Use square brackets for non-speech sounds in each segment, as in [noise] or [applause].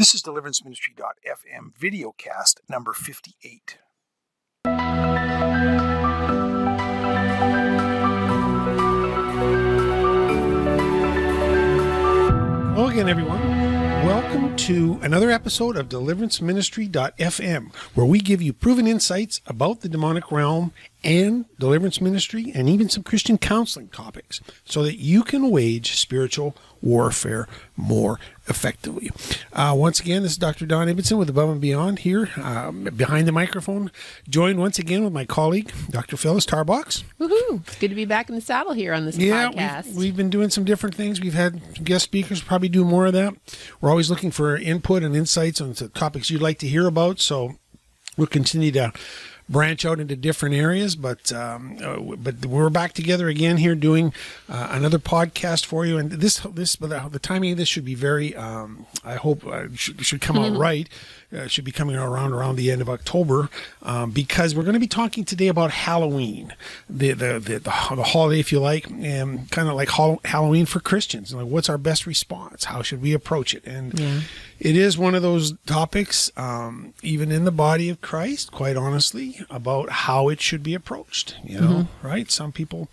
This is deliveranceministry.fm videocast number 58. Hello again, everyone. Welcome to another episode of deliveranceministry.fm, where we give you proven insights about the demonic realm and deliverance ministry and even some Christian counseling topics so that you can wage spiritual warfare more effectively. Uh, once again, this is Dr. Don Ibbotson with Above and Beyond here um, behind the microphone, joined once again with my colleague, Dr. Phyllis Tarbox. Woohoo! It's good to be back in the saddle here on this yeah, podcast. We've, we've been doing some different things. We've had guest speakers, probably do more of that. We're always looking for input and insights on the topics you'd like to hear about. So we'll continue to branch out into different areas. But um, uh, but we're back together again here doing uh, another podcast for you. And this this the, the timing of this should be very. Um, I hope uh, should, should come out right. Uh, should be coming around around the end of October um, because we're going to be talking today about Halloween, the the the, the, the holiday, if you like, and kind of like Halloween for Christians. Like, what's our best response? How should we approach it? And yeah. it is one of those topics, um, even in the body of Christ, quite honestly, about how it should be approached. You know, mm-hmm. right? Some people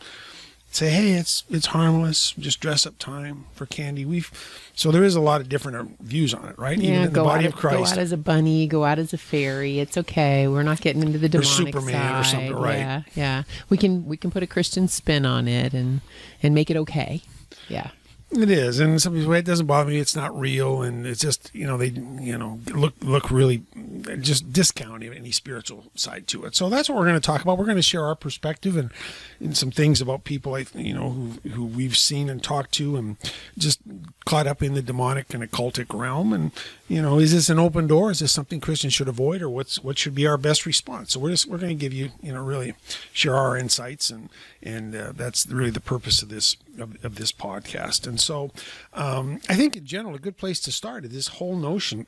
say, "Hey, it's it's harmless, just dress up time for candy." We've so there is a lot of different uh, views on it, right? Yeah, Even in the body of Christ, go out as a bunny, go out as a fairy. It's okay. We're not getting into the demonic or Superman side. or something, right? Yeah, yeah. We can we can put a Christian spin on it and and make it okay. Yeah. It is, and some people it doesn't bother me. It's not real, and it's just you know they you know look look really just discount any spiritual side to it. So that's what we're going to talk about. We're going to share our perspective and, and some things about people I you know who who we've seen and talked to, and just caught up in the demonic and occultic realm. And you know, is this an open door? Is this something Christians should avoid, or what's what should be our best response? So we're just we're going to give you you know really share our insights, and and uh, that's really the purpose of this of, of this podcast. And so um, I think in general a good place to start is this whole notion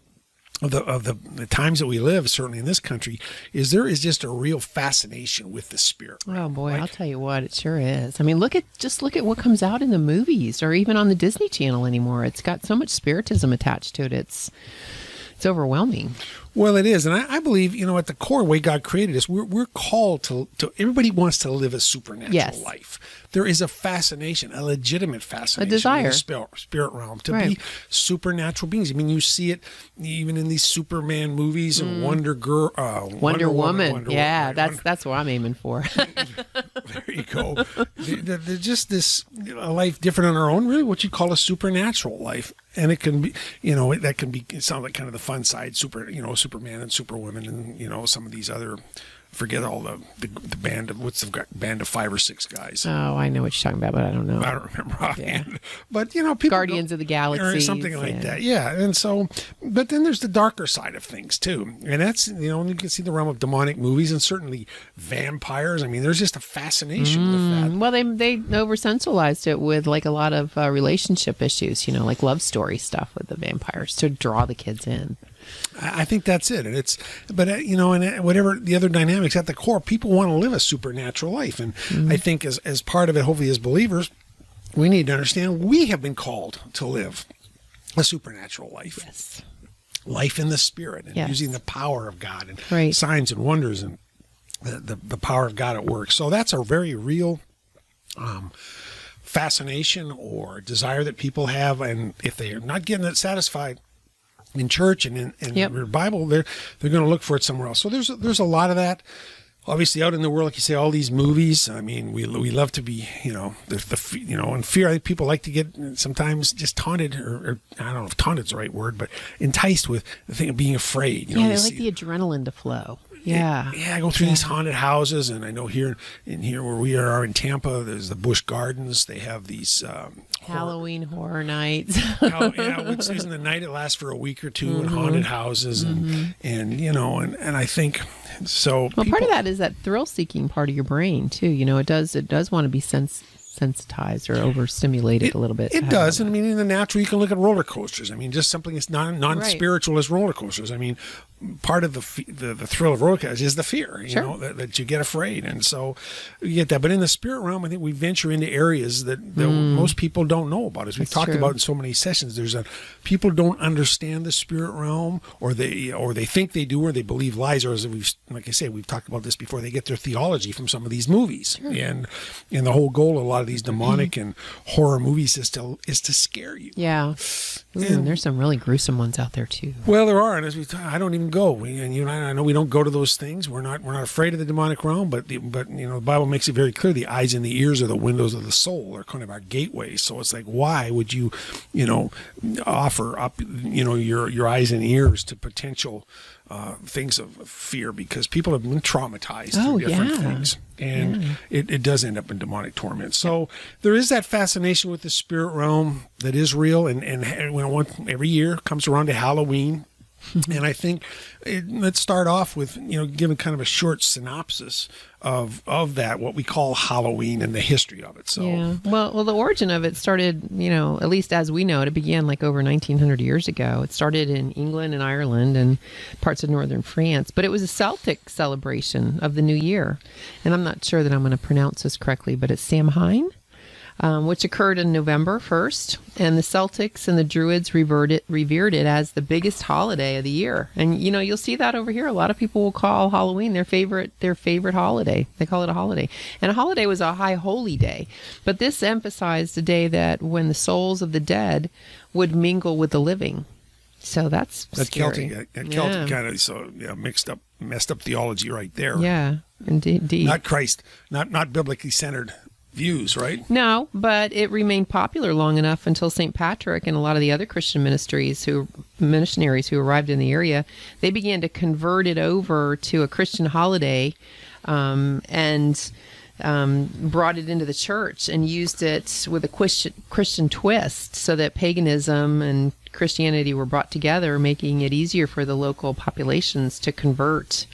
of the of the, the, times that we live, certainly in this country, is there is just a real fascination with the spirit. Oh boy, right? I'll tell you what, it sure is. I mean, look at just look at what comes out in the movies or even on the Disney Channel anymore. It's got so much spiritism attached to it. It's it's overwhelming. Well, it is, and I, I, believe you know at the core, way God created us, we're we're called to to. Everybody wants to live a supernatural yes. life. There is a fascination, a legitimate fascination, a desire, spirit, spirit realm to right. be supernatural beings. I mean, you see it even in these Superman movies and mm. Wonder Girl, uh, Wonder, Wonder, Woman. Wonder yeah, Woman, that's Wonder, that's what I'm aiming for. [laughs] there you go. they're, they're just this a life different on our own, really, what you call a supernatural life and it can be you know that can be it sounds like kind of the fun side super you know superman and superwoman and you know some of these other forget all the, the, the band of what's the band of five or six guys. Oh, I know what you're talking about, but I don't know. I don't remember offhand. Yeah. But you know, people Guardians of the Galaxy or something like yeah. that. Yeah, and so, but then there's the darker side of things too, and that's you know you can see the realm of demonic movies and certainly vampires. I mean, there's just a fascination mm. with that. Well, they they over sensualized it with like a lot of uh, relationship issues, you know, like love story stuff with the vampires to draw the kids in. I think that's it. And it's, but uh, you know, and uh, whatever the other dynamics at the core, people want to live a supernatural life. And mm-hmm. I think as, as part of it, hopefully as believers, we need to understand we have been called to live a supernatural life. Yes. Life in the spirit and yes. using the power of God and right. signs and wonders and the, the, the, power of God at work. So that's a very real, um, fascination or desire that people have. And if they are not getting it satisfied, in church and in, in yep. your Bible, they're they're going to look for it somewhere else. So there's there's a lot of that. Obviously, out in the world, like you say, all these movies. I mean, we we love to be, you know, the, the you know, in fear. I think people like to get sometimes just taunted, or, or I don't know if taunted's the right word, but enticed with the thing of being afraid. You know, yeah, they like the adrenaline to flow. Yeah. Yeah, I go through yeah. these haunted houses, and I know here in here where we are in Tampa, there's the Busch Gardens. They have these um, Halloween horror, nights. [laughs] [laughs] how, yeah, which season the night it lasts for a week or 2 mm-hmm. in haunted houses, and mm-hmm. and you know, and and I think so. Well, people, part of that is that thrill seeking part of your brain too. You know, it does it does want to be sense sensitized or overstimulated it, a little bit. It does. And I mean, in the natural, you can look at roller coasters. I mean, just something as non non spiritual right. as roller coasters. I mean, part of the the, the thrill of roller coasters is the fear, you Sure. know, that, that you get afraid, and so you get that. But in the spirit realm, I think we venture into areas that, that most people don't know about. As we've Mm. That's talked true. about in so many sessions, there's a people don't understand the spirit realm, or they or they think they do, or they believe lies, or as we've like I say, we've talked about this before. They get their theology from some of these movies, and and the whole goal of a lot of these demonic and horror movies is to is to scare you. Yeah. Ooh, and there's some really gruesome ones out there too. Well, there are, and as we, talk, I don't even go. We, and you and I, I know we don't go to those things. We're not, we're not afraid of the demonic realm. But, the, but you know, the Bible makes it very clear: the eyes and the ears are the windows of the soul, are kind of our gateways. So it's like, why would you, you know, offer up, you know, your your eyes and ears to potential uh, things of fear? Because people have been traumatized Oh, through different yeah. things, and it, it does end up in demonic torment. So there is that fascination with the spirit realm that is real, and and when one every year comes around to Halloween, Mm-hmm. and I think it, let's start off with you know giving kind of a short synopsis of of that what we call Halloween and the history of it. So Yeah. Well, well, the origin of it started, you know, at least as we know it, it began like over 1900 years ago. It started in England and Ireland and parts of northern France, but it was a Celtic celebration of the new year. And I'm not sure that I'm going to pronounce this correctly, but it's Samhain. Um, which occurred in November 1st, and the Celtics and the Druids revered it, revered it as the biggest holiday of the year. And you know, you'll see that over here. A lot of people will call Halloween their favorite their favorite holiday. They call it a holiday, and a holiday was a high holy day. But this emphasized a day that when the souls of the dead would mingle with the living. So that's that. Celtic, that Celtic Yeah. kind of so yeah mixed up messed up theology right there. Yeah, indeed. indeed. Not Christ, not not biblically centered views, right? No, but it remained popular long enough until St. Patrick and a lot of the other Christian ministries who missionaries who arrived in the area, they began to convert it over to a Christian holiday, um, and um, brought it into the church and used it with a Christian, Christian twist, so that paganism and Christianity were brought together, making it easier for the local populations to convert.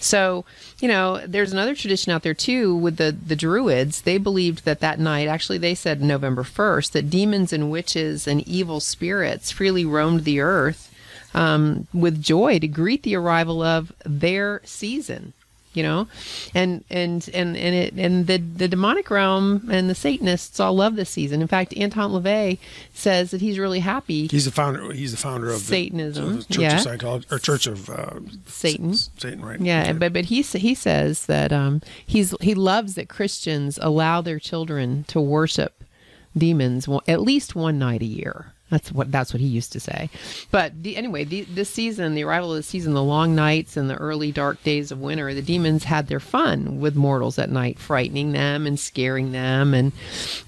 So, you know, there's another tradition out there too with the the Druids. They believed that that night, actually, they said November 1st, that demons and witches and evil spirits freely roamed the earth um, with joy to greet the arrival of their season you know and and and and it and the the demonic realm and the satanists all love this season in fact anton lavey says that he's really happy He's the founder. He's the founder of the- Satanism, the Church yeah. of Scientology or Church of uh, Satan. Satan, right? yeah but but he he says that um he's he loves that christians allow their children to worship demons at least one night a year that's what that's what he used to say. But the, anyway the, this season the arrival of the season the long nights and the early dark days of winter the demons had their fun with mortals at night frightening them and scaring them. And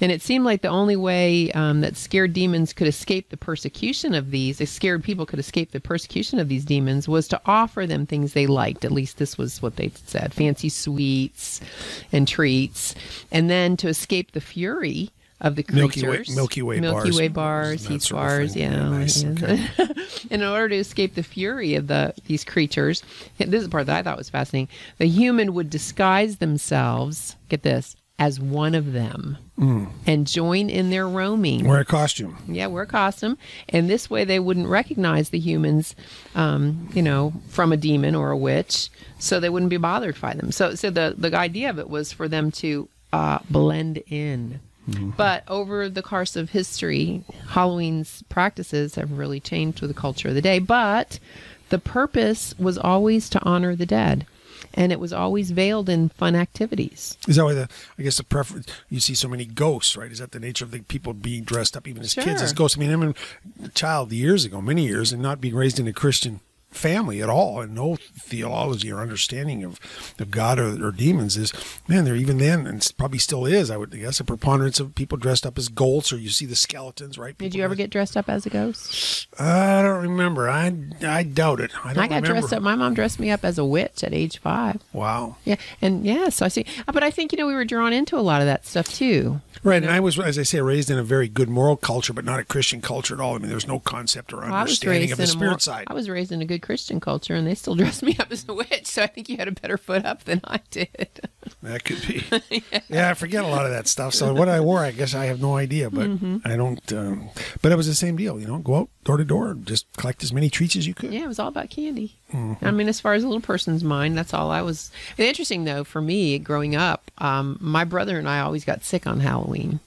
and it seemed like the only way um, that scared demons could escape the persecution of these the scared people could escape the persecution of these demons was to offer them things they liked. At least this was what they said fancy sweets and treats and then to escape the fury of the Milky creatures Way- Milky Way Milky bars. Way bars, That Heath sort of bars, yeah. Nice. yeah. Okay. [laughs] in order to escape the fury of the these creatures, this is the part that I thought was fascinating. The human would disguise themselves. Get this as one of them and join in their roaming. Wear a costume. Yeah, wear a costume, and this way they wouldn't recognize the humans, um, you know, from a demon or a witch, so they wouldn't be bothered by them. So, so the the idea of it was for them to uh, blend in. Mm-hmm. But over the course of history, Halloween's practices have really changed with the culture of the day. But the purpose was always to honor the dead, and it was always veiled in fun activities. Is that why the I guess the preference you see so many ghosts, right? Is that the nature of the people being dressed up even as kids as ghosts? I mean, I'm a child years ago, many years, and not being raised in a Christian family at all and no theology or understanding of, of God or, or demons is man there even then and probably still is I would guess a preponderance of people dressed up as ghosts or you see the skeletons right Did you ever get dressed up as a ghost? I don't remember I I doubt it I don't I got remember. dressed up. My mom dressed me up as a witch at age five. wow Yeah, and yeah, so I see. uh, But I think you know we were drawn into a lot of that stuff too. Right, and I was, as I say, raised in a very good moral culture, but not a Christian culture at all. I mean, there's no concept or Well, understanding of the spirit more, side. I was raised in a good Christian culture, and they still [laughs] dress me up as a witch. So I think you had a better foot up than I did. That could be. [laughs] yeah. yeah. I forget a lot of that stuff. So what I wore, I guess I have no idea, but mm-hmm. I don't. Um, but it was the same deal, you know. Go out door to door, just collect as many treats as you could. Yeah, it was all about candy. Mm-hmm. I mean, as far as a little person's mind, that's all I was. And interesting though, for me, growing up, um, my brother and I always got sick on Halloween,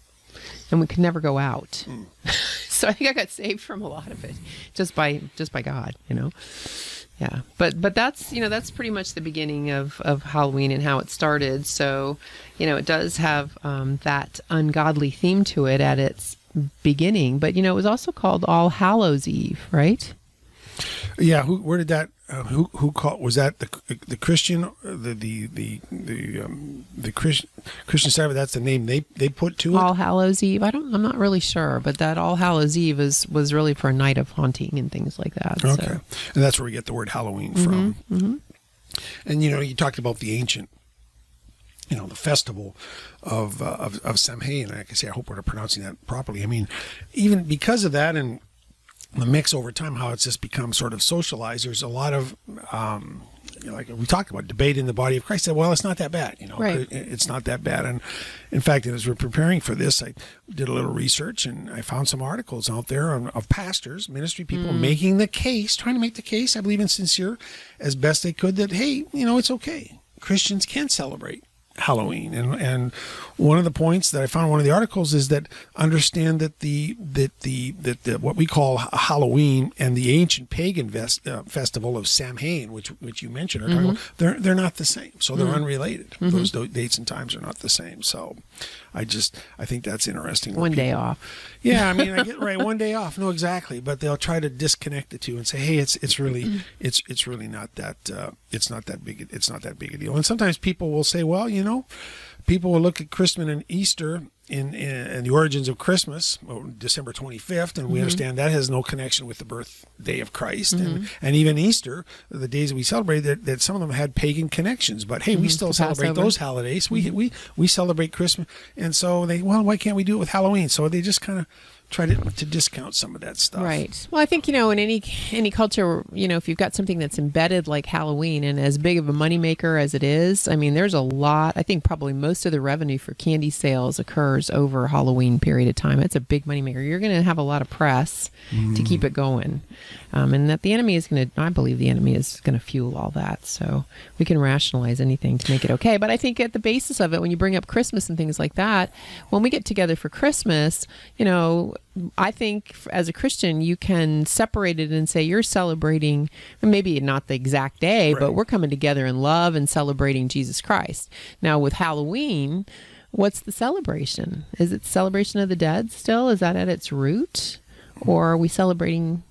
and we could never go out. Mm. [laughs] so I think I got saved from a lot of it just by just by God, you know. Yeah, but but that's you know that's pretty much the beginning of of Halloween and how it started. So, you know, it does have um, that ungodly theme to it at its beginning, but you know, it was also called All Hallows Eve, right? Yeah, who, where did that uh, who who called was that the the Christian the the the the um, the Christian Christian Sabbath? That's the name they they put to it. All Hallows Eve. I don't. I'm not really sure, but that All Hallows Eve is was really for a night of haunting and things like that. Okay, so. and that's where we get the word Halloween from. Mm-hmm, mm-hmm. And you know, you talked about the ancient you know, the festival of, uh, of, of Samhain. I can say, I hope we're pronouncing that properly. I mean, even because of that, and the mix over time, how it's just become sort of socialized. There's a lot of, um, you know, like we talked about, debate in the body of Christ. Said, well, it's not that bad, you know, right. it's not that bad. And in fact, as we're preparing for this, I did a little research and I found some articles out there of, of pastors, ministry people mm. making the case, trying to make the case. I believe in sincere, as best they could, that hey, you know, it's okay. Christians can celebrate Halloween. And and one of the points that I found in one of the articles is that understand that the that the that the, what we call Halloween and the ancient pagan vest, uh, festival of Samhain, which which you mentioned, are mm-hmm. about, they're they're not the same. So they're mm-hmm. unrelated. Mm-hmm. Those dates and times are not the same. So I just I think that's interesting. One people, day off. Yeah, I mean, I get right one day off. No, exactly. But they'll try to disconnect the two and say, hey, it's it's really mm-hmm. it's it's really not that uh, it's not that big it's not that big a deal. And sometimes people will say, well, you know, people will look at Christmas and Easter in, in, in, the origins of Christmas, December 25th, and we mm-hmm. understand that has no connection with the birthday of Christ. Mm-hmm. And, and even Easter, the days that we celebrate, that, that some of them had pagan connections. But hey, mm-hmm. we still celebrate those holidays. We, mm-hmm. we, we celebrate Christmas. And so they, well, why can't we do it with Halloween? So they just kind of try to, to discount some of that stuff. Right. Well, I think you know in any any culture, you know, if you've got something that's embedded like Halloween and as big of a moneymaker as it is, I mean, there's a lot. I think probably most of the revenue for candy sales occurs over Halloween period of time. It's a big moneymaker. You're going to have a lot of press mm. to keep it going, um, and that the enemy is going to. I believe the enemy is going to fuel all that. So we can rationalize anything to make it okay. But I think at the basis of it, when you bring up Christmas and things like that, when we get together for Christmas, you know I think as a Christian, you can separate it and say you're celebrating, maybe not the exact day, right. but we're coming together in love and celebrating Jesus Christ. Now, with Halloween, what's the celebration? Is it celebration of the dead still? Is that at its root? Or are we celebrating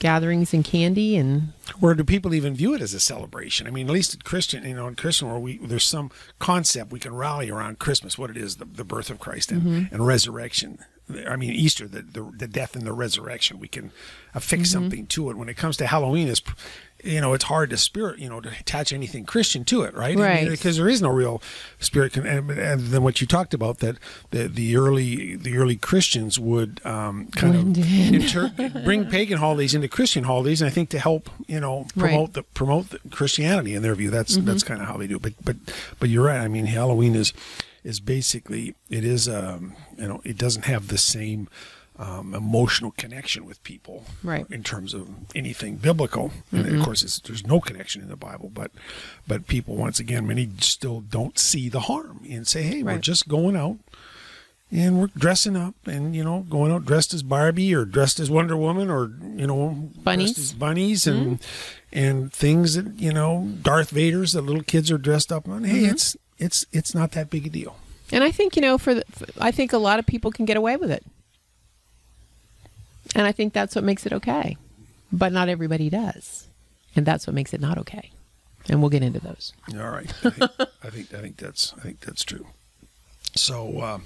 gatherings and candy and or do people even view it as a celebration i mean at least in christian you know in christian where we there's some concept we can rally around christmas what it is the, the birth of christ and, mm-hmm. and resurrection I mean, Easter, the, the, the death and the resurrection. We can affix mm-hmm. something to it. When it comes to Halloween, is you know, it's hard to spirit, you know, to attach anything Christian to it, right? Right. because there is no real spirit. and, and, then what you talked about that the, the early the early Christians would um, kind of inter- bring pagan holidays into Christian holidays, and I think to help you know promote right. the promote the Christianity in their view. That's mm-hmm. that's kind of how they do it. But but but you're right. I mean, Halloween is is basically it is um, you know it doesn't have the same um, emotional connection with people right in terms of anything biblical mm-hmm. and of mm-hmm. course there's no connection in the bible but but people once again many still don't see the harm and say hey right. we're just going out and we're dressing up and you know going out dressed as barbie or dressed as wonder woman or you know bunnies as bunnies and mm-hmm. and things that you know darth vader's that little kids are dressed up on hey mm-hmm. it's it's it's not that big a deal. And I think you know, for, the, I think a lot of people can get away with it, and I think that's what makes it okay. But not everybody does, and that's what makes it not okay. And we'll get into those. All right, I think I think, I think that's I think that's true. So, um,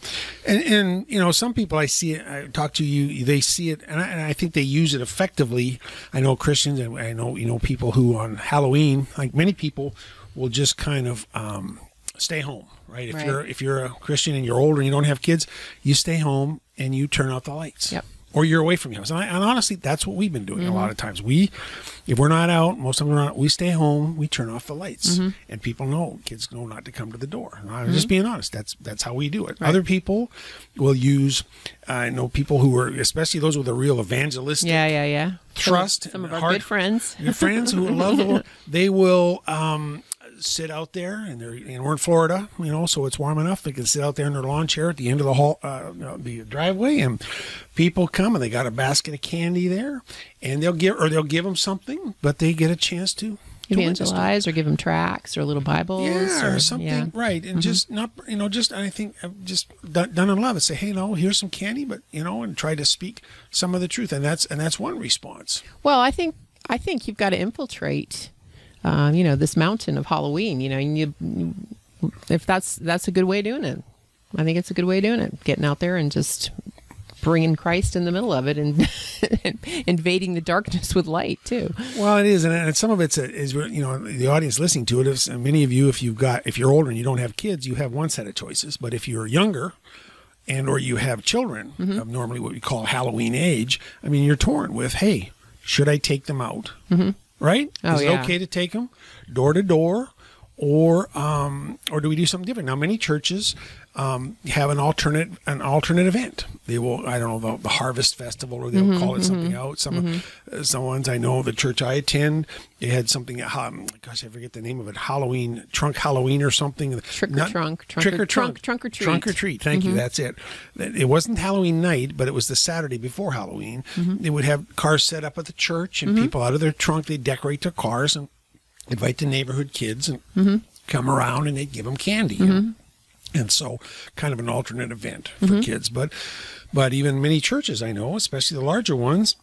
and, and, you know, some people I see it, I talk to you, they see it, and I, and I, think they use it effectively. I know Christians, and I know, you know, people who on Halloween, like many people, will just kind of um, stay home, right? If right. you're if you're a Christian and you're older and you don't have kids, you stay home and you turn out the lights. Yep. or you're away from your house. And, I, and honestly, that's what we've been doing a mm-hmm. lot of times. We, if we're not out, most of them are not, we stay home, we turn off the lights, mm-hmm. and people know, kids know not to come to the door. And I'm just mm-hmm. being honest. That's that's how we do it. Other people will use, uh, I know people who are, especially those with a real evangelistic Yeah, yeah, yeah. trust, Some of, some of our good friends. your friends who love the Lord, [laughs] they will um, sit out there, and they're and we're in Florida, you know, so it's warm enough. They can sit out there in their lawn chair at the end of the hall, uh, you know, the driveway, and people come and they got a basket of candy there, and they'll give or they'll give them something, but they get a chance to. Evangelize or give them tracts or little Bibles Yeah, or, something, yeah. Mm-hmm. right? And just not, you know, just I think uh, just done, done in love. And say, hey, no, here's some candy, but you know, and try to speak some of the truth, and that's and that's one response. Well, I think I think you've got to infiltrate, uh, you know, this mountain of Halloween. You know, and you, if that's that's a good way of doing it. I think it's a good way of doing it. Getting out there and just bringing Christ in the middle of it and [laughs] invading the darkness with light too. Well, it is, and, some of it's a, is you know the audience listening to it. Is, and many of you, if you've got if you're older and you don't have kids, you have one set of choices. But if you're younger, and or you have children Mm-hmm. of normally what we call Halloween age, I mean, you're torn with, hey, should I take them out? Mm-hmm. Right? Oh, is it yeah. okay to take them door to door? Or, um, or do we do something different? Now, many churches um, have an alternate an alternate event. They will, I don't know, the, the Harvest Festival, or they'll Mm-hmm, call it something out. Some uh, some ones I know, the church I attend, they had something. Um, gosh, I forget the name of it. Halloween trunk Halloween or something. Trick or Not- trunk, trunk trick or- or trunk, trunk or treat. trunk or treat. Thank you. That's it. It wasn't Halloween night, but it was the Saturday before Halloween. They would have cars set up at the church, and people out of their trunk they decorate their cars and invite the neighborhood kids and come around, and they give them candy. And so, kind of an alternate event for kids. But, but even many churches I know, especially the larger ones,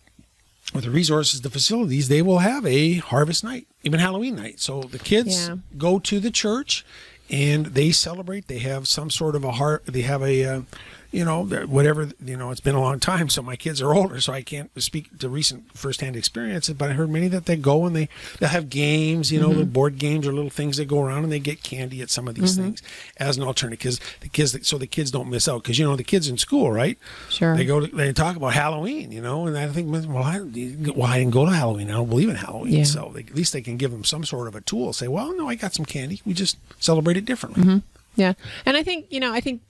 with the resources, the facilities, they will have a harvest night, even Halloween night. So the kids Yeah. go to the church and they celebrate. They have some sort of a heart. They have a, uh, you know, whatever. You know, it's been a long time, so my kids are older, so I can't speak to recent firsthand experiences. But I heard many that they go and they they have games. You know, Mm-hmm. the board games or little things that go around, and they get candy at some of these things as an alternative. Because the kids, so the kids don't miss out. Because you know, the kids in school, right? Sure. They go. To, they talk about Halloween, you know, and I think, well, I, well, I didn't go to Halloween. I don't believe in Halloween. Yeah. So they, at least they can give them some sort of a tool. Say, well, no, I got some candy. We just celebrate it differently. Yeah. And I think, you know, I think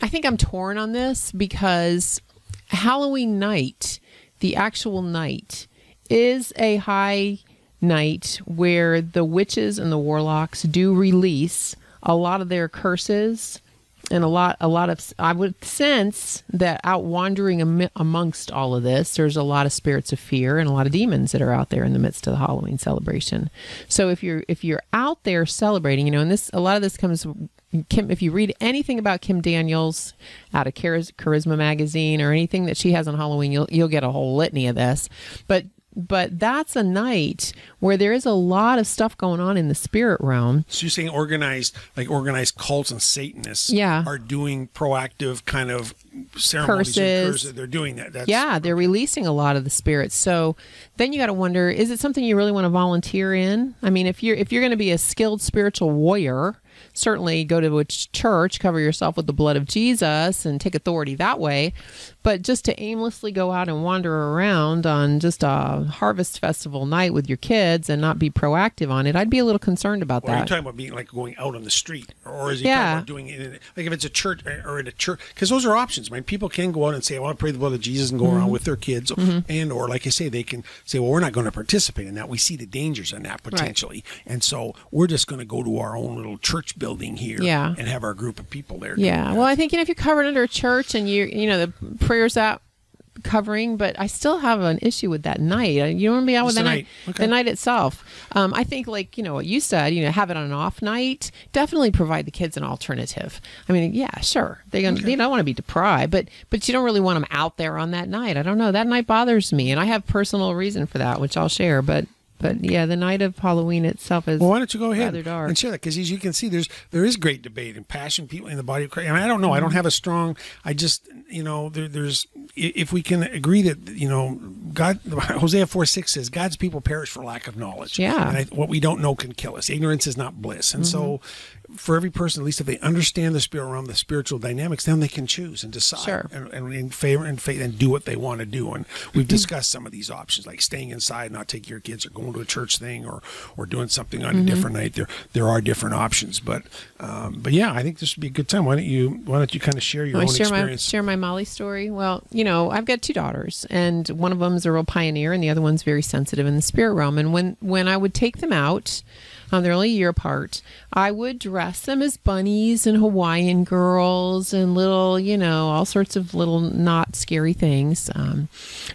I think I'm torn on this because Halloween night, the actual night, is a high night where the witches and the warlocks do release a lot of their curses and a lot a lot of I would sense that out wandering am- amongst all of this there's a lot of spirits of fear and a lot of demons that are out there in the midst of the Halloween celebration. So if you're if you're out there celebrating, you know, and this a lot of this comes Kim if you read anything about Kim Daniels out of Charis- Charisma magazine or anything that she has on Halloween, you'll you'll get a whole litany of this. But but that's a night where there is a lot of stuff going on in the spirit realm. So you're saying organized, like organized cults and Satanists, Yeah. are doing proactive kind of ceremonies. and Curses. They're doing that. That's, Yeah, they're releasing a lot of the spirits. So then you got to wonder: is it something you really want to volunteer in? I mean, if you're if you're going to be a skilled spiritual warrior, certainly go to a church, cover yourself with the blood of Jesus, and take authority that way. But just to aimlessly go out and wander around on just a harvest festival night with your kids and not be proactive on it, I'd be a little concerned about that. are you talking about being like going out on the street, or is he Yeah. doing it in, like if it's a church or in a church? Because those are options. I mean, people can go out and say, "I want to pray the blood of Jesus," and go Mm-hmm. around with their kids, and or like I say, they can say, "Well, we're not going to participate in that. We see the dangers in that potentially, and so we're just going to go to our own little church building here, Yeah. and have our group of people there." Yeah. that." Well, I think you know if you're covered under a church and you you know the prayers out covering, but I still have an issue with that night. Uh, You don't want to be out with the night, night. Okay. the night itself. Um, I think like you know what you said. You know, have it on an off night. Definitely provide the kids an alternative. I mean, yeah, sure. They gonna they don't want to be deprived, but but you don't really want them out there on that night. I don't know. That night bothers me, and I have personal reason for that, which I'll share. But but yeah, the night of Halloween itself is Well, why don't you go ahead and share that? Because as you can see, there's there is great debate and passion. People in the body of Christ. I mean, I don't know. I Mm-hmm. don't have a strong. I just you know there, there's if we can agree that you know God, [laughs] Hosea 4 6 says, God's people perish for lack of knowledge. Yeah. And I, what we don't know can kill us. Ignorance is not bliss. And so, for every person, at least if they understand the spirit realm, the spiritual dynamics, then they can choose and decide Sure. and, and in favor and faith and do what they want to do. And we've discussed some of these options, like staying inside, not taking your kids, or going to a church thing, or or doing something on a different night. There there are different options, but um, but yeah, I think this would be a good time. Why don't you Why don't you kind of share your own share my experience? share my Molly story? Well, you know, I've got two daughters, and one of them's a real pioneer, and the other one's very sensitive in the spirit realm. And when when I would take them out, um, they're only a year apart. I would dress them as bunnies and Hawaiian girls and little, you know, all sorts of little not scary things. Um,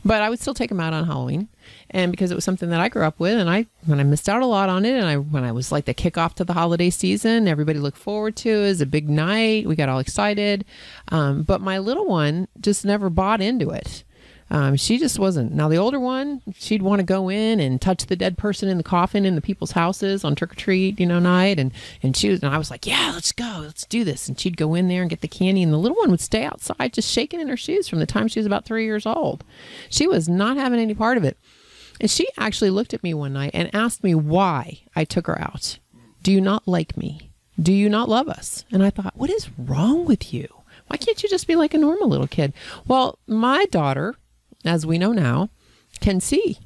but I would still take them out on Halloween. And because it was something that I grew up with, and I when I missed out a lot on it, and I when I was like the kickoff to the holiday season, everybody looked forward to was a big night. We got all excited, um, but my little one just never bought into it. Um, she just wasn't. Now the older one, she'd want to go in and touch the dead person in the coffin in the people's houses on trick or treat, you know, night, and and she was, and I was like, yeah, let's go, let's do this, and she'd go in there and get the candy, and the little one would stay outside just shaking in her shoes from the time she was about three years old. She was not having any part of it, and she actually looked at me one night and asked me why I took her out. Do you not like me? Do you not love us? And I thought, what is wrong with you? Why can't you just be like a normal little kid? Well, my daughter, as we know now, can see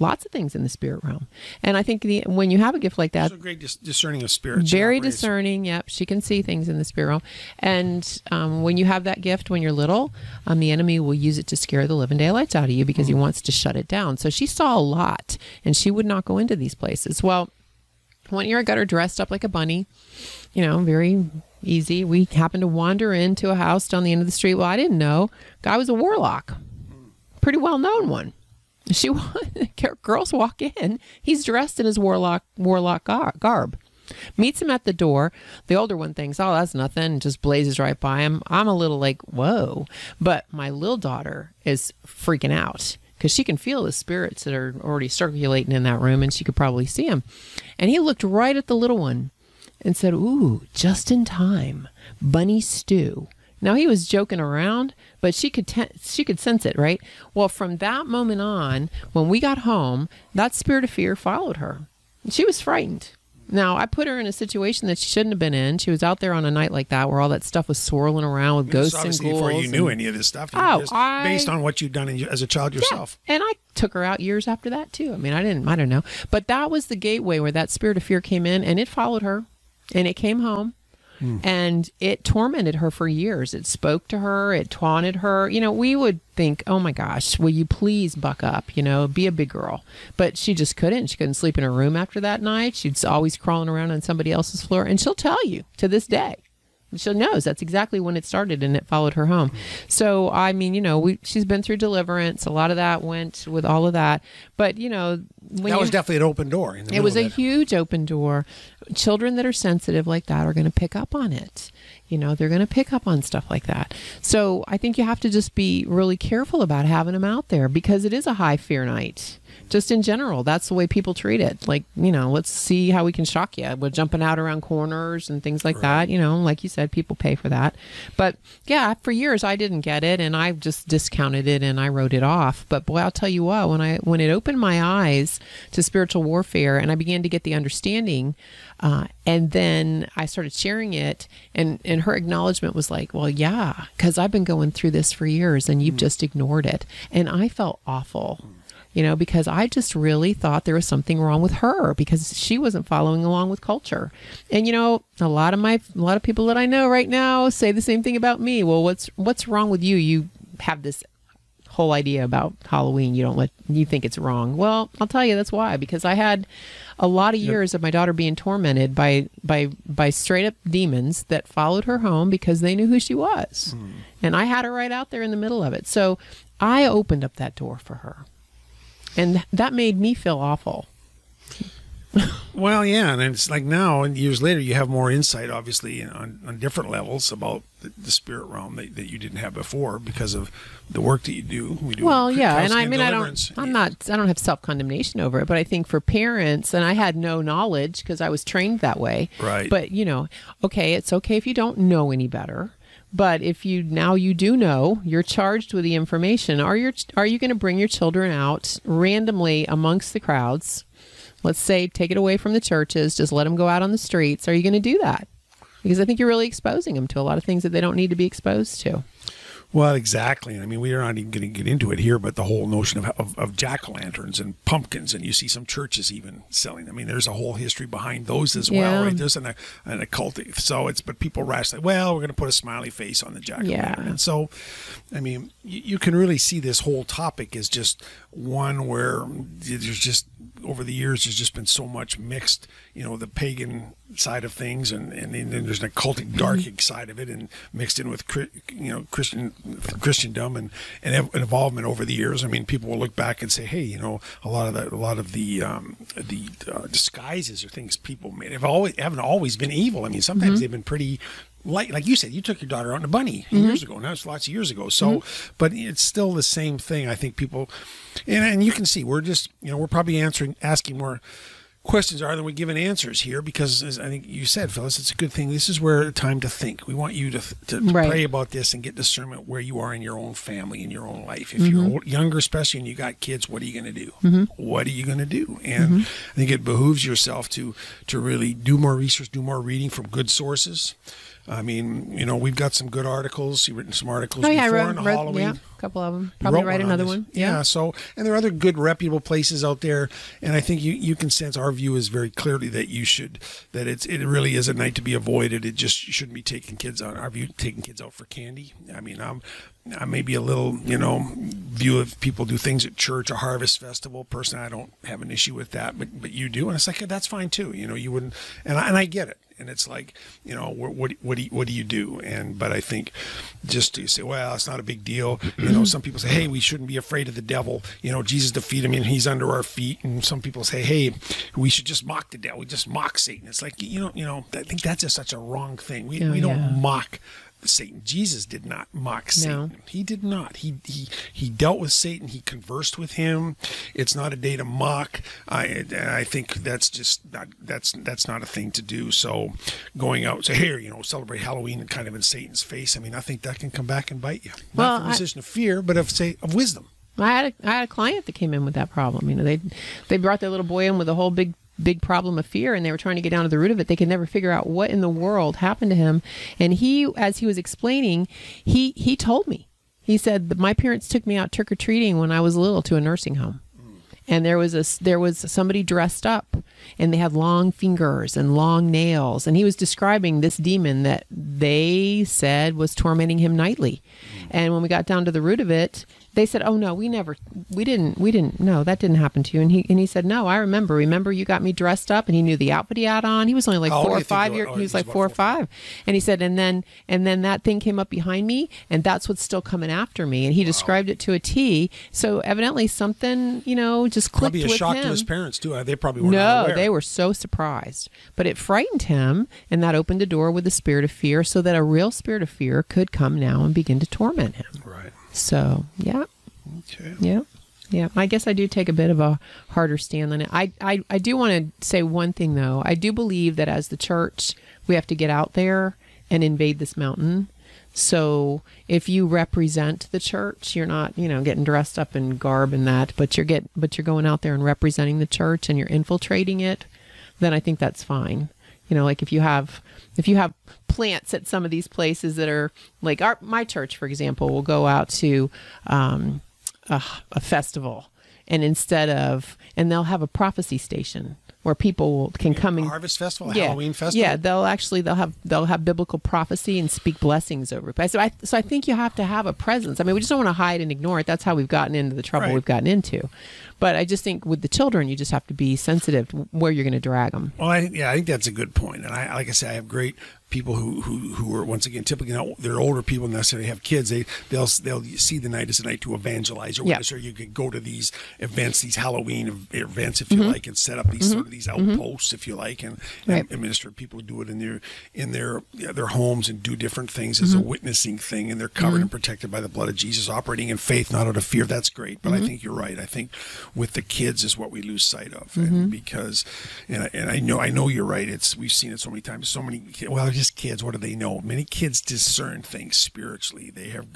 lots of things in the spirit realm. And I think the, when you have a gift like that, a great dis- discerning of spirits. Very discerning. Yep, she can see things in the spirit realm. And um, when you have that gift when you're little, um, the enemy will use it to scare the living daylights out of you because he wants to shut it down. So she saw a lot, and she would not go into these places. Well, one year I got her dressed up like a bunny. You know, very easy. We happened to wander into a house down the end of the street. Well, I didn't know. Guy was a warlock, pretty well known one. She [laughs] girls walk in. He's dressed in his warlock warlock garb. Meets him at the door. The older one thinks, "Oh, that's nothing," just blazes right by him. I'm a little like, "Whoa!" But my little daughter is freaking out because she can feel the spirits that are already circulating in that room, and she could probably see him. And he looked right at the little one and said, "Ooh, just in time, bunny stew." Now he was joking around, but she could te- she could sense it, right? Well, from that moment on, when we got home, that spirit of fear followed her. She was frightened. Now I put her in a situation that she shouldn't have been in. She was out there on a night like that where all that stuff was swirling around with ghosts and ghouls. before you knew and- any of this stuff. Oh, just I- based on what you'd done in, as a child yourself. Yeah, and I took her out years after that too. I mean, I didn't, I don't know, but that was the gateway where that spirit of fear came in, and it followed her, and it came home, and it tormented her for years. It spoke to her, it taunted her. You know, we would think, oh my gosh, will you please buck up? You know, be a big girl, but she just couldn't. She couldn't sleep in her room after that night. She's always crawling around on somebody else's floor, and she'll tell you to this day. She knows that's exactly when it started, and it followed her home. So I mean, you know, we she's been through deliverance. A lot of that went with all of that, but you know, when that you, was definitely an open door. It was a that. huge open door. Children that are sensitive like that are going to pick up on it. You know, they're going to pick up on stuff like that. So I think you have to just be really careful about having them out there because it is a high fear night. Just in general, that's the way people treat it. Like, you know, let's see how we can shock you. We're jumping out around corners and things like that. You know, like you said, people pay for that. But yeah, for years I didn't get it and I just discounted it and I wrote it off. But boy, I'll tell you what, when I when it opened my eyes to spiritual warfare and I began to get the understanding, uh, and then I started sharing it, and and her acknowledgement was like, "Well, yeah, because I've been going through this for years, and you've just ignored it," and I felt awful. You know, because I just really thought there was something wrong with her because she wasn't following along with culture. And you know, a lot of my a lot of people that I know right now say the same thing about me. Well, what's what's wrong with you? You have this whole idea about Halloween. You don't let you think it's wrong. Well, I'll tell you that's why because I had a lot of years of my daughter being tormented by by by straight up demons that followed her home because they knew who she was. Hmm. And I had her right out there in the middle of it. So I opened up that door for her. And that made me feel awful. Well, yeah, and it's like now, and years later, you have more insight, obviously, on, on different levels about the, the spirit realm that, that you didn't have before because of the work that you do. We do Well, yeah, and I mean, I don't, I'm not, I don't have self condemnation over it, but I think for parents, and I had no knowledge because I was trained that way. Right. But you know, okay, it's okay if you don't know any better, But if you now you do know, you're charged with the information. Are you are you going to bring your children out randomly amongst the crowds? Let's say take it away from the churches, just let them go out on the streets. Are you going to do that? Because I think you're really exposing them to a lot of things that they don't need to be exposed to. Well, exactly. I mean, we are not even going to get into it here, but the whole notion of, of, of jack o' lanterns and pumpkins, and you see some churches even selling. I mean, there's a whole history behind those as Yeah. well, right? There's an, an occult. So it's, but people like, well, we're going to put a smiley face on the jack o' lantern. Yeah. And so, I mean, you, you can really see this whole topic is just one where there's just, over the years, there's just been so much mixed, you know, the pagan side of things, and, and then there's an occultic, dark side of it, and mixed in with, you know, Christian Christendom and, and involvement over the years. I mean, people will look back and say, hey, you know, a lot of the, a lot of the, um, the uh, disguises or things people made have always haven't always been evil. I mean, sometimes they've been pretty like like you said, you took your daughter out in a bunny mm-hmm. years ago. Now it's lots of years ago. So, mm-hmm. but it's still the same thing. I think people, and and you can see we're just you know we're probably answering asking more questions are than we're giving answers here because as I think you said, Phyllis, it's a good thing. This is where time to think. We want you to, to, to Right. pray about this and get discernment where you are in your own family, in your own life. If you're mm-hmm. old, younger, especially, and you got kids, what are you going to do? What are you going to do? And I think it behooves yourself to to really do more research, do more reading from good sources. I mean, you know, we've got some good articles. You've written some articles Oh yeah, I wrote, on wrote- Halloween. yeah, a couple of them. Probably write on another this. one. Yeah. So, and there are other good, reputable places out there, and I think you you can sense our view is very clearly that you should that it's it really is a night to be avoided. It just you shouldn't be taking kids out. Our view taking kids out for candy. I mean, I'm. I may be a little, you know, view of people do things at church, a harvest festival. Personally, I don't have an issue with that, but but you do, and it's like that's fine too. You know, you wouldn't, and I, and I get it and it's like you know what what what do you, what do you do? And but I think just to say well it's not a big deal. You know some people say hey we shouldn't be afraid of the devil. You know Jesus defeated him and he's under our feet. And some people say hey we should just mock the devil. We just mock Satan. It's like you know you know I think that's just such a wrong thing. We, Oh, we don't yeah. mock Satan. Jesus did not mock No. Satan. He did not. He he he dealt with Satan. He conversed with him. It's not a day to mock. I I think that's just not that's that's not a thing to do. So going out say here you know celebrate Halloween and kind of in Satan's face. I mean I think that can come back and bite you. Not Well, from a position of fear, but of say of wisdom. I had a, I had a client that came in with that problem. You know, they they brought their little boy in with a whole big big problem of fear, and they were trying to get down to the root of it. They could never figure out what in the world happened to him. And he, as he was explaining, he he told me. He said that my parents took me out trick or treating when I was little to a nursing home. And there was a there was somebody dressed up, and they had long fingers and long nails, and he was describing this demon that they said was tormenting him nightly. And when we got down to the root of it, they said, "Oh no, we never, we didn't, we didn't. No, that didn't happen to you." And he and he said, "No, I remember. Remember, you got me dressed up, and he knew the outfit he had on. He was only like old oh, four or five. Oh, he was like four or five. And he said, and then and then that thing came up behind me, and that's what's still coming after me. And he described it to a T. So evidently, something you know just clicked Probably a with shock him. to his parents too. They probably were No, they were so surprised. But it frightened him, and that opened the door with the spirit of fear so that a real spirit of fear could come now and begin to torment him. Right. So, yeah, Okay. yeah. Yeah, I guess I do take a bit of a harder stand on it. I, I, I do want to say one thing, though. I do believe that as the church, we have to get out there and invade this mountain. So if you represent the church, you're not, you know, getting dressed up in garb and that, but you're get, but you're going out there and representing the church and you're infiltrating it, then I think that's fine. You know, like if you have, if you have plants at some of these places that are like our my church, for example, will go out to um, a, a festival, and instead of, and they'll have a prophecy station where people will, can come and Harvest festival, yeah, Halloween festival. Yeah, they'll actually they'll have they'll have biblical prophecy and speak blessings over it. So I so I think you have to have a presence. I mean, we just don't want to hide and ignore it. That's how we've gotten into the trouble Right. we've gotten into. But I just think with the children, you just have to be sensitive to where you're going to drag them. Well, I, yeah, I think that's a good point. And I, like I said, I have great people who, who, who are once again typically not they're older people necessarily have kids. They they'll they'll see the night as a night to evangelize or or you could go to these events, these Halloween events, if you Mm-hmm. like, and set up these sort of these outposts, if you like, and, Right. and, and minister. People do it in their in their yeah, their homes and do different things as a Mm-hmm. witnessing thing, and they're covered and protected by the blood of Jesus, operating in faith, not out of fear. That's great. But Mm-hmm. I think you're right. I think with the kids is what we lose sight of, Mm-hmm. and because and I, and I know I know you're right. It's we've seen it so many times. So many. Well, just kids. What do they know? Many kids discern things spiritually. They have,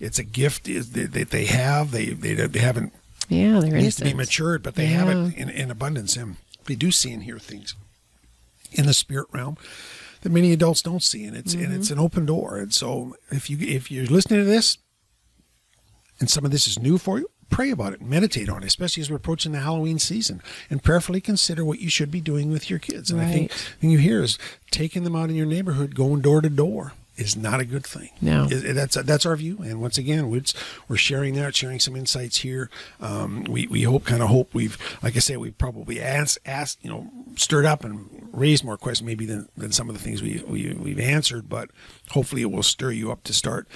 it's a gift is that they, they have. They, they they haven't Yeah, they're needs to be matured, but they have Yeah. it in, in abundance. And they do see and hear things in the spirit realm that many adults don't see, and it's and Mm-hmm. it's an open door. And so, if you if you're listening to this, and some of this is new for you, pray about it, meditate on it, especially as we're approaching the Halloween season, and prayerfully consider what you should be doing with your kids. And I think Right. the thing you hear is taking them out in your neighborhood, going door to door. Is not a good thing. No. It- that's that's our view, and once again, we're, we're sharing that, sharing some insights here. Um, we we hope, kind of hope we've, like I say, we've probably asked, asked, you know, stirred up and raised more questions maybe than, than some of the things we, we we've answered, but hopefully it will stir you up to start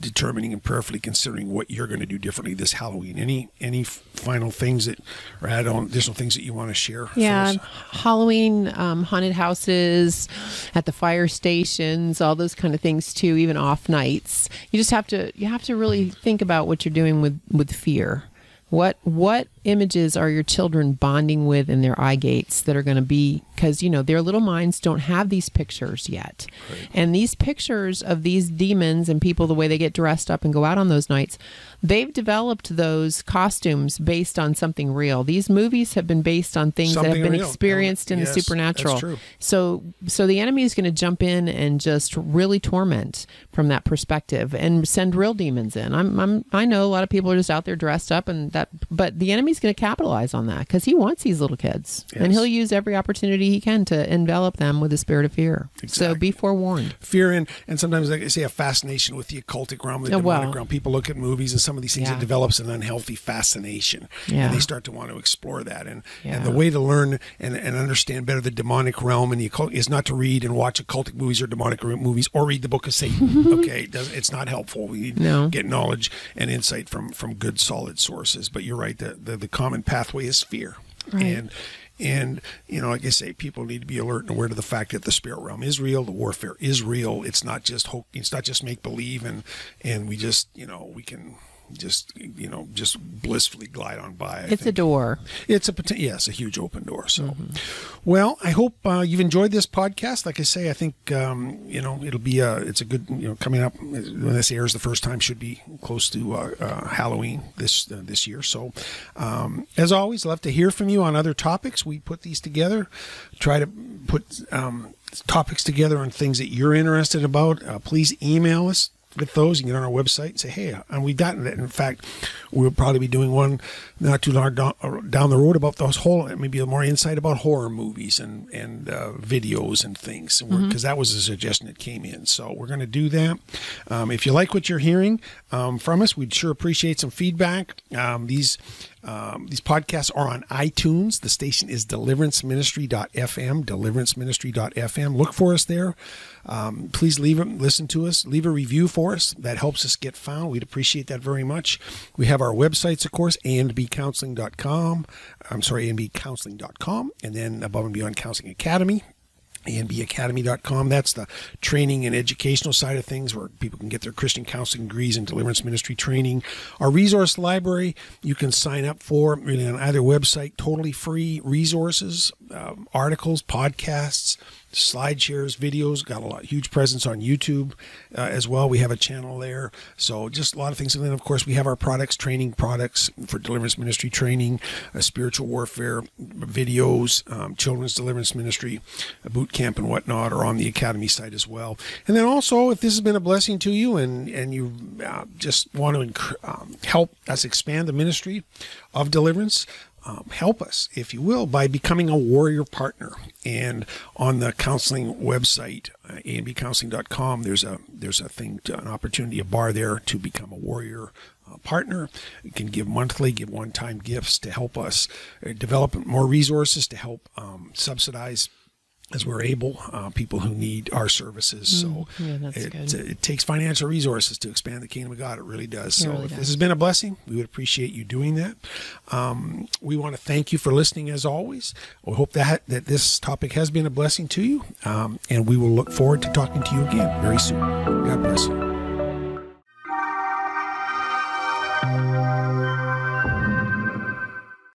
determining and prayerfully considering what you're going to do differently this Halloween. Any any final things that or add on additional things that you want to share? Yeah. Halloween um, haunted houses at the fire stations, all those kind of things too. Even off nights, you just have to you have to really think about what you're doing with with fear. What what images are your children bonding with in their eye gates that are going to be because you know their little minds don't have these pictures yet, and these pictures of these demons and people the way they get dressed up and go out on those nights, they've developed those costumes based on something real. These movies have been based on things that have been real. experienced in Yes, the supernatural. So so the enemy is going to jump in and just really torment from that perspective and send real demons in. I'm, I'm I know a lot of people are just out there dressed up and that but the enemy's going to capitalize on that cuz he wants these little kids. Yes. And he'll use every opportunity he can to envelop them with the spirit of fear. So be forewarned. fear and and sometimes like I say a fascination with the occultic realm, the Oh, demonic well. realm. People look at movies and some of these things Yeah. it develops an unhealthy fascination, Yeah. and they start to want to explore that. And and the way to learn and, and understand better the demonic realm and the occult is not to read and watch occultic movies or demonic movies or read the book of Satan. [laughs] okay, it it's not helpful. We need No. to get knowledge and insight from from good solid sources. But you're right. The the, the common pathway is fear, Right. and and you know, like I say, people need to be alert and aware to the fact that the spirit realm is real. The warfare is real. It's not just hope. It's not just make believe, and and we just you know we can just you know just blissfully glide on by. I It's a door. It's a yes, a huge open door. So, well, I hope uh, you've enjoyed this podcast. Like I say, I think um, you know it'll be a it's a good you know coming up when this airs the first time should be close to uh, uh, Halloween this uh, this year. So, um, as always, love to hear from you on other topics. We put these together, try to put um, topics together on things that you're interested about. Uh, please email us with those. You can get on our website and say, hey, and we've gotten it. In fact, we'll probably be doing one not too long down, down the road about those whole, maybe more insight about horror movies and, and uh, videos and things, because that was a suggestion that came in. So we're going to do that. Um, if you like what you're hearing um, from us, we'd sure appreciate some feedback. Um, these um, these podcasts are on iTunes. The station is deliveranceministry.fm, deliveranceministry.fm. Look for us there. Um, please leave a, listen to us, leave a review for us. That helps us get found. We'd appreciate that very much. We have our websites, of course, aandbcounseling.com. I'm sorry, aandbcounseling.com, and then Above and Beyond Counseling Academy aandbacademy.com. That's the training and educational side of things where people can get their Christian counseling degrees and deliverance ministry training. Our resource library, you can sign up for really on either website, totally free resources, um, articles, podcasts, slide shares, videos. Got a lot, huge presence on YouTube uh, as well. We have a channel there. So just a lot of things. And then, of course, we have our products, training products for deliverance ministry training, uh, spiritual warfare videos, um, children's deliverance ministry, a boot camp and whatnot are on the Academy site as well. And then also, if this has been a blessing to you and, and you uh, just want to um, help us expand the ministry of deliverance, um, help us, if you will, by becoming a warrior partner. And on the counseling website, uh, aandbcounseling.com, there's a there's a thing, to, an opportunity, a bar there to become a warrior uh, partner. You can give monthly, give one-time gifts to help us uh, develop more resources to help um, subsidize as we're able, uh, people who need our services. so yeah, that's it, it takes financial resources to expand the kingdom of God. It really does. so really if does. this has been a blessing, we would appreciate you doing that. Um, we want to thank you for listening as always. We hope that that this topic has been a blessing to you, um, and we will look forward to talking to you again very soon. God bless you.